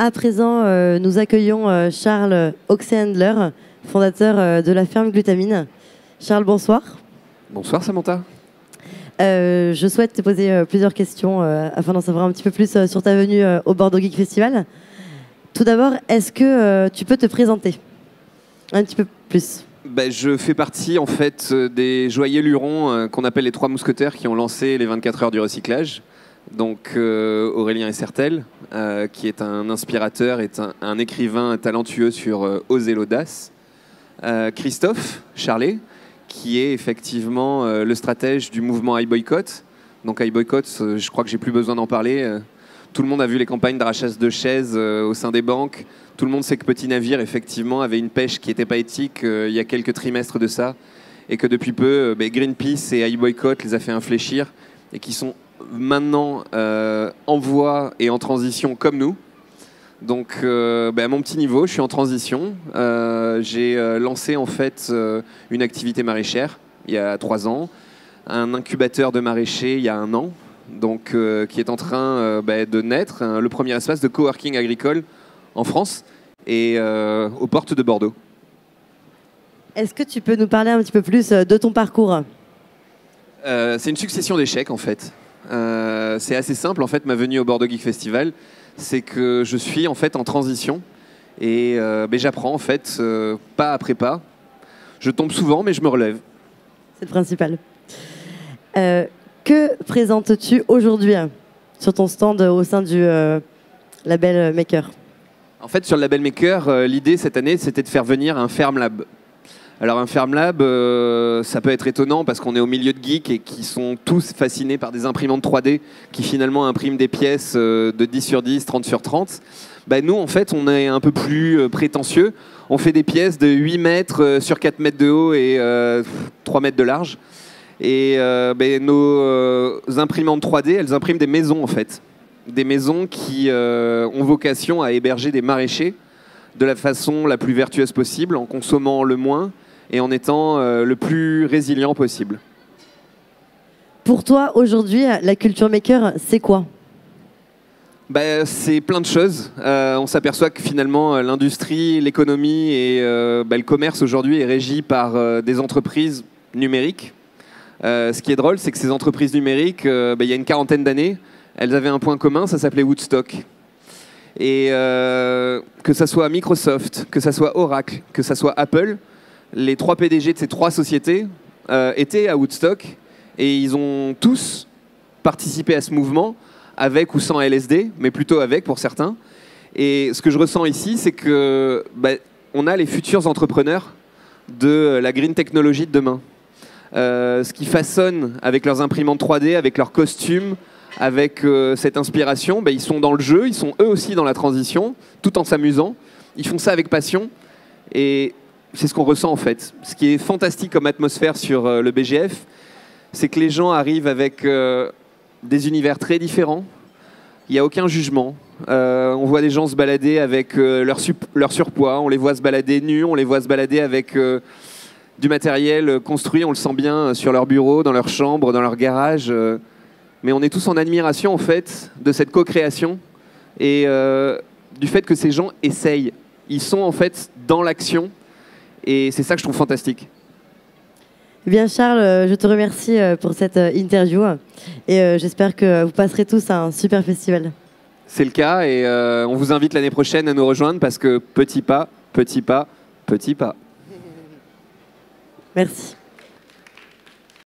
À présent, euh, nous accueillons euh, Charles Oxendler, fondateur euh, de la ferme Glutamine. Charles, bonsoir. Bonsoir Samantha. Euh, je souhaite te poser euh, plusieurs questions euh, afin d'en savoir un petit peu plus euh, sur ta venue euh, au Bordeaux Geek Festival. Tout d'abord, est-ce que euh, tu peux te présenter un petit peu plus? Ben, je fais partie en fait euh, des joyeux lurons euh, qu'on appelle les trois mousquetaires qui ont lancé les 24 heures du recyclage. Donc euh, Aurélien Essertel, qui est un inspirateur, est un, écrivain talentueux sur Oser l'audace. Christophe Charlet, qui est effectivement le stratège du mouvement iBoycott. Donc iBoycott, je crois que j'ai plus besoin d'en parler. Tout le monde a vu les campagnes d'arrachage de chaises euh, au sein des banques. Tout le monde sait que Petit Navire, effectivement, avait une pêche qui n'était pas éthique euh, il y a quelques trimestres de ça. Et que depuis peu, euh, ben, Greenpeace et iBoycott les a fait infléchir et qui sont maintenant en voie et en transition comme nous. Donc, ben, à mon petit niveau, je suis en transition. J'ai lancé en fait une activité maraîchère il y a trois ans, un incubateur de maraîchers il y a un an, donc euh, qui est en train euh, ben, de naître, hein, le premier espace de coworking agricole en France et euh, aux portes de Bordeaux. Est-ce que tu peux nous parler un petit peu plus de ton parcours? C'est une succession d'échecs en fait. C'est assez simple en fait ma venue au Bordeaux Geek Festival, c'est que je suis en fait en transition et euh, ben, j'apprends en fait euh, pas après pas. Je tombe souvent mais je me relève. C'est le principal. Euh, que présentes-tu aujourd'hui euh, sur ton stand euh, au sein du euh, label Maker? En fait sur le label Maker, euh, l'idée cette année c'était de faire venir un Ferm Lab. Alors un Ferm Lab, euh, ça peut être étonnant parce qu'on est au milieu de geeks et qui sont tous fascinés par des imprimantes 3D qui finalement impriment des pièces euh, de 10 sur 10, 30 sur 30. Bah, nous, en fait, on est un peu plus euh, prétentieux. On fait des pièces de 8 mètres euh, sur 4 mètres de haut et euh, 3 mètres de large. Et euh, ben, nos euh, imprimantes 3D, elles impriment des maisons, en fait. Des maisons qui euh, ont vocation à héberger des maraîchers de la façon la plus vertueuse possible, en consommant le moins et en étant le plus résilient possible. Pour toi, aujourd'hui, la culture maker, c'est quoi? Bah, c'est plein de choses. Euh, on s'aperçoit que finalement, l'industrie, l'économie et euh, bah, le commerce aujourd'hui est régi par euh, des entreprises numériques. Euh, ce qui est drôle, c'est que ces entreprises numériques, euh, bah, il y a une quarantaine d'années, elles avaient un point commun, ça s'appelait Woodstock. Et euh, que ça soit Microsoft, que ça soit Oracle, que ça soit Apple, les trois PDG de ces trois sociétés étaient à Woodstock et ils ont tous participé à ce mouvement avec ou sans LSD, mais plutôt avec pour certains. Et ce que je ressens ici, c'est que bah, on a les futurs entrepreneurs de la green technology de demain. Euh, ce qui façonnent avec leurs imprimantes 3D, avec leurs costumes, avec euh, cette inspiration, bah, ils sont dans le jeu, ils sont eux aussi dans la transition, tout en s'amusant. Ils font ça avec passion et c'est ce qu'on ressent en fait. Ce qui est fantastique comme atmosphère sur euh, le BGF, c'est que les gens arrivent avec des univers très différents. Il n'y a aucun jugement. On voit des gens se balader avec leur, surpoids, on les voit se balader nus, on les voit se balader avec du matériel construit, on le sent bien euh, sur leur bureau, dans leur chambre, dans leur garage. euh, mais on est tous en admiration en fait de cette co-création et euh, du fait que ces gens essayent. Ils sont en fait dans l'action et c'est ça que je trouve fantastique. Eh bien, Charles, je te remercie pour cette interview et j'espère que vous passerez tous à un super festival. C'est le cas et euh, on vous invite l'année prochaine à nous rejoindre parce que petit pas, petit pas, petit pas. Merci.